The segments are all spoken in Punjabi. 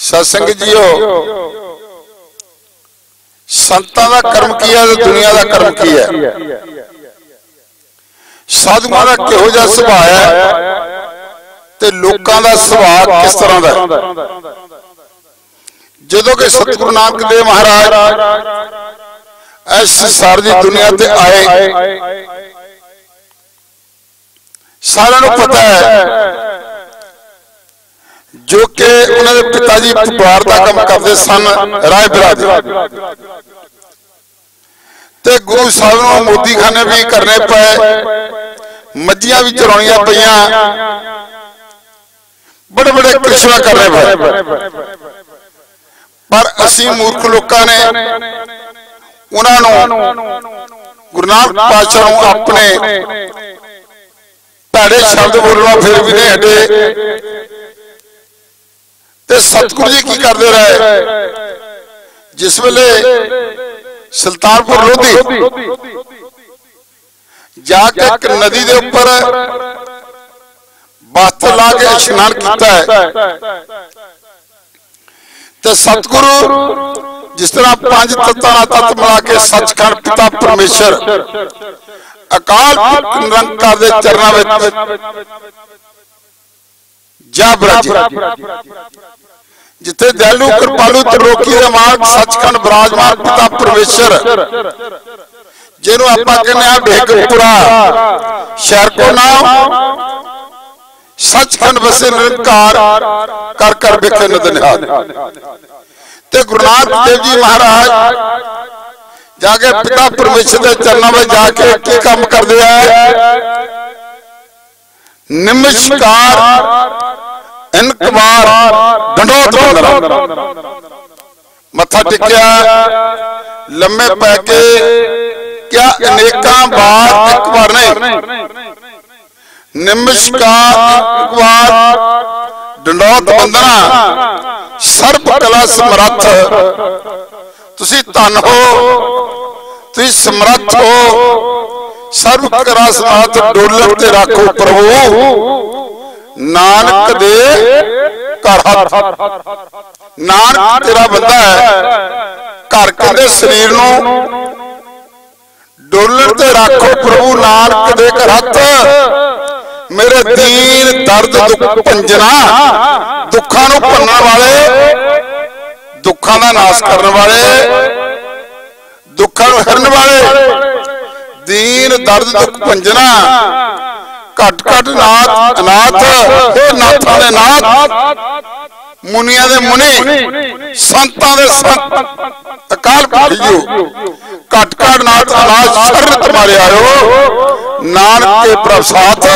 ਸਤਸੰਗ ਜੀਓ। ਸੰਤਾਂ ਦਾ ਕਰਮ ਕੀ ਹੈ ਤੇ ਦੁਨੀਆ ਦਾ ਕਰਮ ਕੀ ਹੈ? ਸਾਧੂਆਂ ਦਾ ਕਿਹੋ ਜਿਹਾ ਸੁਭਾਅ ਹੈ ਤੇ ਲੋਕਾਂ ਦਾ ਸੁਭਾਅ ਕਿਸ ਤਰ੍ਹਾਂ ਦਾ ਜਦੋਂ ਕਿ ਸਤਿਗੁਰੂ ਨਾਨਕ ਦੇਵ ਮਹਾਰਾਜ ਇਸ ਸੰਸਾਰ ਦੀ ਦੁਨੀਆ ਤੇ ਆਏ, ਸਾਰਿਆਂ ਨੂੰ ਪਤਾ ਹੈ ਜੋ ਕਿ ਉਹਨਾਂ ਦੇ ਪਿਤਾ ਜੀ ਵਪਾਰ ਦਾ ਕੰਮ ਕਰਦੇ ਸਨ, ਰਾਏ ਬਰਾਦਰ। ਤੇ ਗੁਰੂ ਸਾਹਿਬ ਨੂੰ ਮੋਦੀਖਾਨੇ ਵੀ ਕਰਨੇ ਪਏ। ਮੱਝੀਆਂ ਵੀ ਚਰਾਉਣੀਆਂ ਪਈਆਂ। ਬੜੇ ਬੜੇ ਕ੍ਰਿਸ਼ਮਾ ਕਰਨੇ ਪਏ। ਪਰ ਅਸੀਂ ਮੂਰਖ ਲੋਕਾਂ ਨੇ ਉਹਨਾਂ ਨੂੰ ਗੁਰੂ ਨਾਨਕ ਪਾਤਸ਼ਾਹ ਨੂੰ ਆਪਣੇ ਭੈੜੇ ਸ਼ਬਦ ਬੋਲਣਾ ਫਿਰ ਵੀ ਨਹੀਂ ਹਟੇ। ਤੇ ਸਤਿਗੁਰੂ ਜੀ ਕੀ ਕਰਦੇ ਰਹੇ ਜਿਸ ਵੇਲੇ ਸੁਲਤਾਨਪੁਰ ਲੋਧੀ ਜਾ ਕੇ ਇੱਕ ਨਦੀ ਦੇ ਉੱਪਰ ਬਸਤਰ ਲਾ ਕੇ ਇਸ਼ਨਾਨ ਕੀਤਾ ਹੈ ਤੇ ਸਤਿਗੁਰੂ ਜਿਸ ਤਰ੍ਹਾਂ ਪੰਜ ਤੱਤਾਂ ਦਾ ਤੱਤ ਮਿਲਾ ਕੇ ਸੱਚਖੰਡ ਪਿਤਾ ਪਰਮੇਸ਼ਰ ਅਕਾਲ ਪੁਰਖ ਨਿਰੰਕਾਰ ਜਿੱਥੇ ਦਿਆਲੂ ਕਿਰਪਾਲੂ ਤਰਲੋਕੀ ਦੇ ਮਾਲਕ ਸੱਚਖੰਡ ਬਿਰਾਜਮਾਨ ਪਿਤਾ ਪਰਮੇਸ਼ਰ। ਜਿਹਨੂੰ ਆਪਾਂ ਕਹਿੰਦੇ ਆ ਭੇਗਪੁਰਾ ਸ਼ਹਿਰ ਕੋ ਨਾਮ? ਸੱਚਖੰਡ ਵਸੇ ਨਿਰੰਕਾਰ ਕਰ ਕਰ ਬਿਖੇ ਨਦਨਿਹਾਲ ਤੇ ਗੁਰੂ ਨਾਨਕ ਦੇਵ ਜੀ ਮਹਾਰਾਜ, ਜਾ ਕੇ ਪਿਤਾ ਪਰਮੇਸ਼ਰ ਦੇ ਚਰਨਾਂ ਵਿੱਚ ਜਾ ਕੇ ਕੀ ਕੰਮ ਕਰਦੇ ਆ? ਨਿਮਸ਼ਕਾਰ ਇਨਕਵਾਰ ਡੰਡੋਤ ਬੰਦਨਾ ਮੱਥਾ ਟੇਕਿਆ ਲੰਮੇ ਪੈ ਕੇ ਕਿਆ ਅਨੇਕਾਂ ਵਾਰ ਇੱਕ ਵਾਰ ਨਹੀਂ। ਨਿਮਸ਼ਕਾਰ ਇਨਕਵਾਰ ਡੰਡੋਤ ਬੰਦਨਾ ਸਰਬ ਕਲਾ ਸਮਰੱਥ। ਤੁਸੀਂ ਧਨ ਹੋ। ਤੁਸੀਂ ਸਮਰੱਥ ਹੋ। ਸਰਬ ਕਲਾ ਸਮਰੱਥ ਡੋਲਰ ਤੇ ਰੱਖੋ ਪ੍ਰਭੂ। ਨਾਨਕ ਦੇ ਹੱਥ। ਨਾਨਕ, ਤੇਰਾ ਬੰਦਾ ਹੈ। ਘਰ ਕਹਿੰਦੇ ਸਰੀਰ ਨੂੰ ਡੋਲਰ ਤੇ ਰੱਖੋ ਪ੍ਰਭੂ ਨਾਨਕ ਦੇ ਘਰ ਹੱਥ। ਮੇਰੇ ਦੀਨ, ਦਰਦ, ਦੁੱਖ ਪੰਜਨਾ ਦੁੱਖਾਂ ਨੂੰ ਭੰਨਣ ਵਾਲੇ, ਦੁੱਖਾਂ ਦਾ ਨਾਸ਼ ਕਰਨ ਵਾਲੇ, ਦੁੱਖਾਂ ਨੂੰ ਹਰਨ ਵਾਲੇ, ਦੀਨ, ਦਰਦ, ਦੁੱਖ, ਭੰਜਨਾ ਘਟ ਘਟ ਨਾਥ ਅਨਾਥ ਇਹ ਨਾਥਾਂ ਦੇ ਨਾਥ। ਮੁਨੀਆਂ ਦੇ ਮੁਨੀ, ਸੰਤਾਂ ਦੇ ਸੰਤ। ਅਕਾਲ ਪੁਰਖ ਘਟ ਘਟ ਨਾਥ ਅਨਾਥ ਸ਼ਰਨ ਤੁਮਾਰੇ ਆਇਓ। ਨਾਨਕ ਪ੍ਰਭ ਸਾਥ,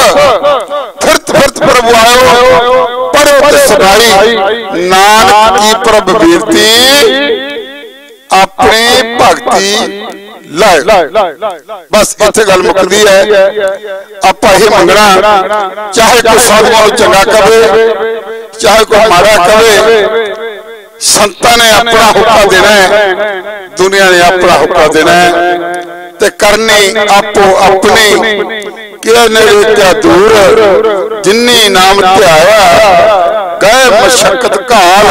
ਫਿਰਤ ਫਿਰਤ ਪ੍ਰਭੂ ਆਇਓ। ਪਰਪਤ ਸਦਾਈ, ਨਾਨਕ ਕੀ ਪ੍ਰਭ ਬੀਰਤੀ ਆਪਣੇ ਭਗਤੀ ਲੈ ਬਸ ਇੱਥੇ ਗੱਲ ਮੁੱਕਦੀ ਹੈ, ਆਪਾਂ ਇਹ ਮੰਗਣਾ, ਚਾਹੇ ਕੋਈ ਸਾਧੂ ਨੂੰ ਚੰਗਾ ਕਰੇ ਚਾਹੇ ਕੋਈ ਮਾੜਾ ਕਵੇ ਸੰਤਾਂ ਨੇ ਆਪਣਾ ਹੁਕਮ ਦੇਣਾ ਹੈ। ਦੁਨੀਆ ਨੇ ਆਪਣਾ ਹੁਕਮ ਦੇਣਾ ਹੈ। ਤੇ ਕਰਨੀ ਆਪੋ ਆਪਣੀ ਕਿਹ ਨੇ ਰੋਕਿਆ ਦੂਰ ਜਿਨਨੇ ਨਾਮ ਧਿਆਇਆ ਗਏ ਮਸ਼ਕਤ ਘਾਲ।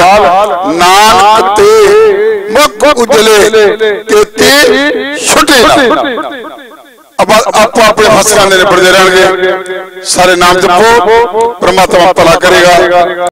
ਨਾਨਕ ਤੇ ਮੁਖ ਉਜਲੇ ਕੀਤੀ ਛੁੱਟੀ ਅਬ ਆਪੋ ਆਪਣੇ ਫਸਕਾਂ ਦੇ ਨਿਬੜਦੇ ਰਹਿਣਗੇ। ਸਾਰੇ ਨਾਮ ਜਪੋ ਪ੍ਰਮਾਤਮਾ ਭਲਾ ਕਰੇਗਾ।